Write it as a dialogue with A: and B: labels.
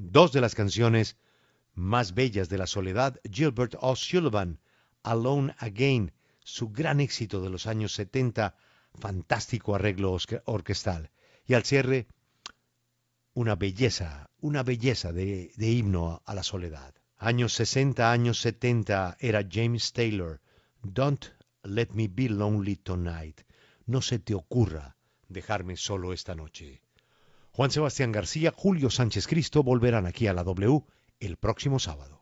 A: dos de las canciones más bellas de la soledad, Gilbert O'Sullivan, Alone Again, su gran éxito de los años 70, fantástico arreglo orquestal. Y al cierre, una belleza, una belleza de, de himno a la soledad. Años 60, años 70 era James Taylor. Don't let me be lonely tonight. No se te ocurra dejarme solo esta noche. Juan Sebastián García, Julio Sánchez Cristo volverán aquí a la W el próximo sábado.